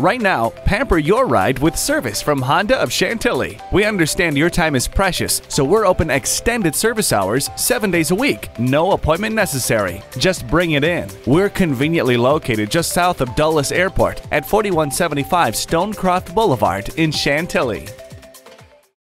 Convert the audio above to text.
Right now, pamper your ride with service from Honda of Chantilly. We understand your time is precious, so we're open extended service hours seven days a week. No appointment necessary. Just bring it in. We're conveniently located just south of Dulles Airport at 4175 Stonecroft Boulevard in Chantilly.